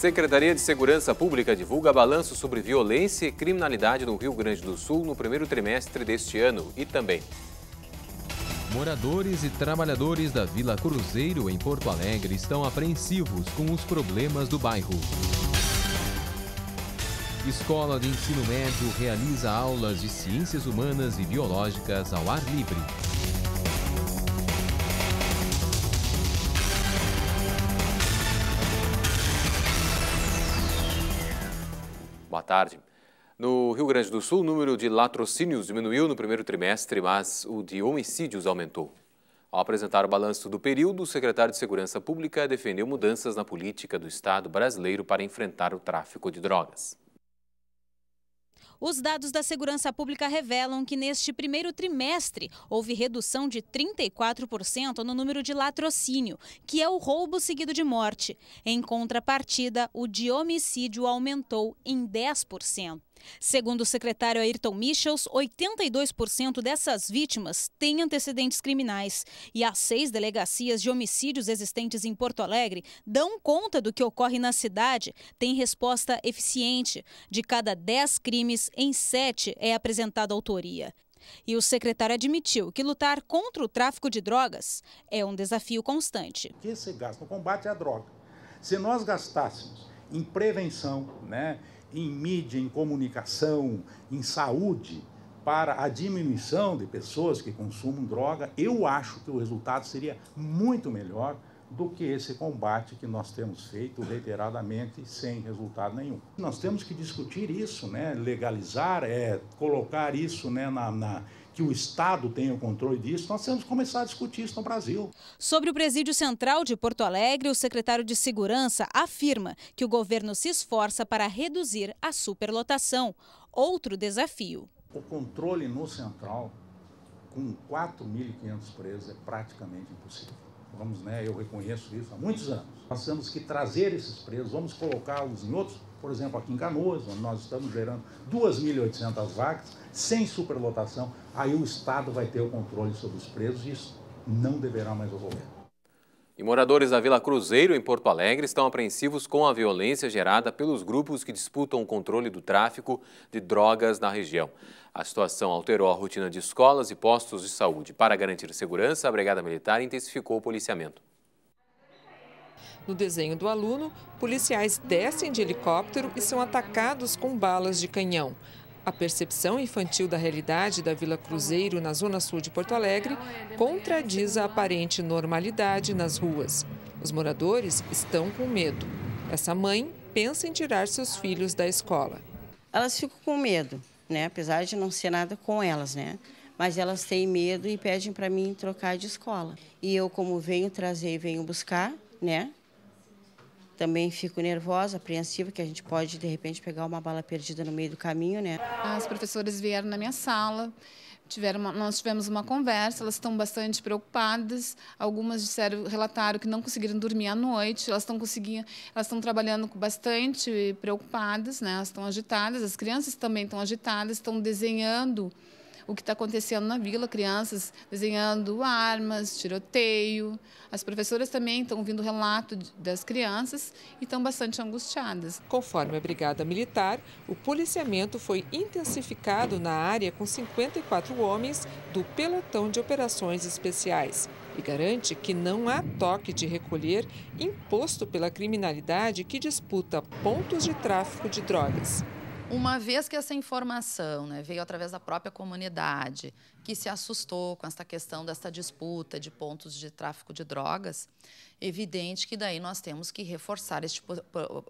Secretaria de Segurança Pública divulga balanço sobre violência e criminalidade no Rio Grande do Sul no primeiro trimestre deste ano e também. Moradores e trabalhadores da Vila Cruzeiro, em Porto Alegre, estão apreensivos com os problemas do bairro. Escola de Ensino Médio realiza aulas de Ciências Humanas e Biológicas ao ar livre. Boa tarde. No Rio Grande do Sul, o número de latrocínios diminuiu no primeiro trimestre, mas o de homicídios aumentou. Ao apresentar o balanço do período, o secretário de Segurança Pública defendeu mudanças na política do Estado brasileiro para enfrentar o tráfico de drogas. Os dados da segurança pública revelam que neste primeiro trimestre houve redução de 34% no número de latrocínio, que é o roubo seguido de morte. Em contrapartida, o de homicídio aumentou em 10%. Segundo o secretário Ayrton Michels, 82% dessas vítimas têm antecedentes criminais e as seis delegacias de homicídios existentes em Porto Alegre dão conta do que ocorre na cidade, têm resposta eficiente. De cada dez crimes, em sete é apresentada autoria. E o secretário admitiu que lutar contra o tráfico de drogas é um desafio constante. O que se gasta no combate à droga? Se nós gastássemos em prevenção, né, em mídia, em comunicação, em saúde, para a diminuição de pessoas que consumem droga, eu acho que o resultado seria muito melhor do que esse combate que nós temos feito reiteradamente sem resultado nenhum. Nós temos que discutir isso, né? legalizar, é, colocar isso né, na, na que o Estado tenha o controle disso, nós temos que começar a discutir isso no Brasil. Sobre o Presídio Central de Porto Alegre, o secretário de Segurança afirma que o governo se esforça para reduzir a superlotação. Outro desafio. O controle no Central, com 4.500 presos, é praticamente impossível. Vamos, né, eu reconheço isso há muitos anos. Nós temos que trazer esses presos, vamos colocá-los em outros, por exemplo, aqui em Canoas, onde nós estamos gerando 2.800 vagas, sem superlotação, aí o Estado vai ter o controle sobre os presos e isso não deverá mais ocorrer. E moradores da Vila Cruzeiro, em Porto Alegre, estão apreensivos com a violência gerada pelos grupos que disputam o controle do tráfico de drogas na região. A situação alterou a rotina de escolas e postos de saúde. Para garantir segurança, a Brigada Militar intensificou o policiamento. No desenho do aluno, policiais descem de helicóptero e são atacados com balas de canhão. A percepção infantil da realidade da Vila Cruzeiro, na zona sul de Porto Alegre, contradiz a aparente normalidade nas ruas. Os moradores estão com medo. Essa mãe pensa em tirar seus filhos da escola. Elas ficam com medo, né? apesar de não ser nada com elas, né? mas elas têm medo e pedem para mim trocar de escola. E eu, como venho trazer e venho buscar, né? Também fico nervosa, apreensiva, que a gente pode, de repente, pegar uma bala perdida no meio do caminho, né? As professoras vieram na minha sala, tiveram uma, nós tivemos uma conversa, elas estão bastante preocupadas. Algumas disseram, relataram que não conseguiram dormir à noite. Elas estão conseguindo, elas estão trabalhando bastante preocupadas, né? Elas estão agitadas. As crianças também estão agitadas, estão desenhando o que está acontecendo na vila, crianças desenhando armas, tiroteio. As professoras também estão ouvindo relato das crianças e estão bastante angustiadas. Conforme a Brigada Militar, o policiamento foi intensificado na área com 54 homens do Pelotão de Operações Especiais e garante que não há toque de recolher imposto pela criminalidade que disputa pontos de tráfico de drogas. Uma vez que essa informação né, veio através da própria comunidade, que se assustou com essa questão dessa disputa de pontos de tráfico de drogas, evidente que daí nós temos que reforçar este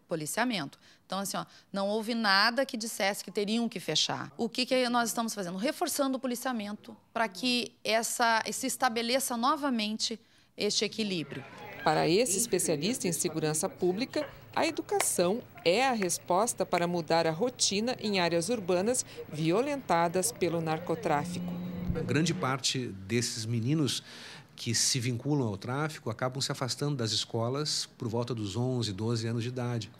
policiamento. Então, assim, ó, não houve nada que dissesse que teriam que fechar. O que, que nós estamos fazendo? Reforçando o policiamento para que essa, se estabeleça novamente este equilíbrio. Para esse especialista em segurança pública, a educação é a resposta para mudar a rotina em áreas urbanas violentadas pelo narcotráfico. Grande parte desses meninos que se vinculam ao tráfico acabam se afastando das escolas por volta dos 11, 12 anos de idade.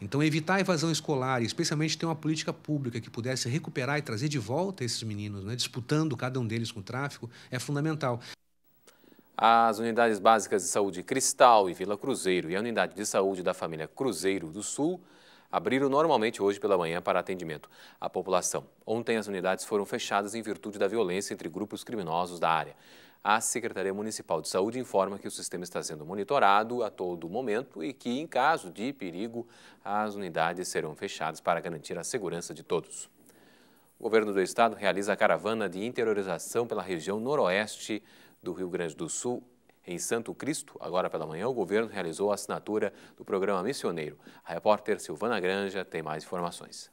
Então, evitar a evasão escolar, e especialmente ter uma política pública que pudesse recuperar e trazer de volta esses meninos, né, disputando cada um deles com o tráfico, é fundamental. As unidades básicas de saúde Cristal e Vila Cruzeiro e a unidade de saúde da família Cruzeiro do Sul abriram normalmente hoje pela manhã para atendimento à população. Ontem as unidades foram fechadas em virtude da violência entre grupos criminosos da área. A Secretaria Municipal de Saúde informa que o sistema está sendo monitorado a todo momento e que, em caso de perigo, as unidades serão fechadas para garantir a segurança de todos. O governo do estado realiza a caravana de interiorização pela região noroeste do Rio Grande do Sul, em Santo Cristo, agora pela manhã, o governo realizou a assinatura do programa Missioneiro. A repórter Silvana Granja tem mais informações.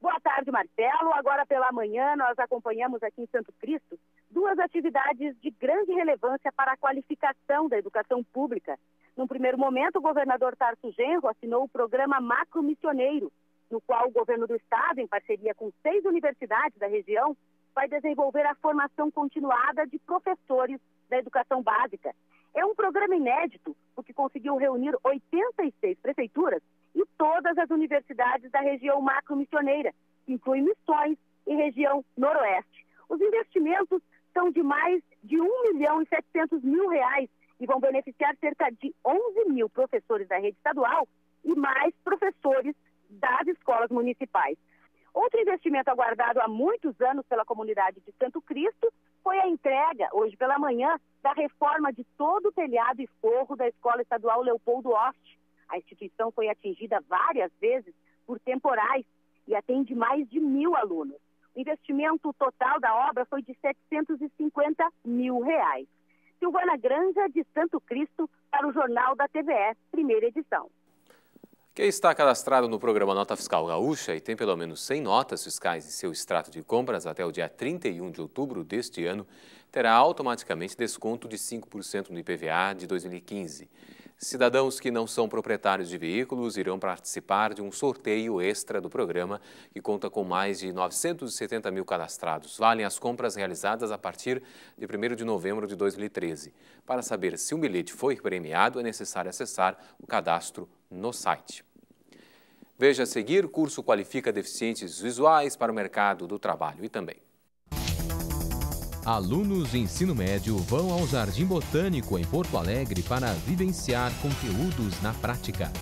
Boa tarde, Marcelo. Agora pela manhã, nós acompanhamos aqui em Santo Cristo duas atividades de grande relevância para a qualificação da educação pública. Num primeiro momento, o governador Tarso Genro assinou o programa Macro Missioneiro, no qual o governo do estado, em parceria com seis universidades da região, vai desenvolver a formação continuada de professores da educação básica. É um programa inédito, porque conseguiu reunir 86 prefeituras e todas as universidades da região macro-missioneira, que inclui Missões e região noroeste. Os investimentos são de mais de 1 milhão e 700 mil reais e vão beneficiar cerca de 11 mil professores da rede estadual e mais professores das escolas municipais. Outro investimento aguardado há muitos anos pela comunidade de Santo Cristo foi a entrega, hoje pela manhã, da reforma de todo o telhado e forro da Escola Estadual Leopoldo Oste. A instituição foi atingida várias vezes por temporais e atende mais de mil alunos. O investimento total da obra foi de 750 mil reais. Silvana Granja, de Santo Cristo, para o Jornal da TVE, primeira edição. Quem está cadastrado no programa Nota Fiscal Gaúcha e tem pelo menos 100 notas fiscais em seu extrato de compras até o dia 31 de outubro deste ano, terá automaticamente desconto de 5% no IPVA de 2015. Cidadãos que não são proprietários de veículos irão participar de um sorteio extra do programa, que conta com mais de 970 mil cadastrados. Valem as compras realizadas a partir de 1 de novembro de 2013. Para saber se um bilhete foi premiado, é necessário acessar o cadastro no site. Veja a seguir, curso qualifica deficientes visuais para o mercado do trabalho e também. Alunos de ensino médio vão ao Jardim Botânico em Porto Alegre para vivenciar conteúdos na prática.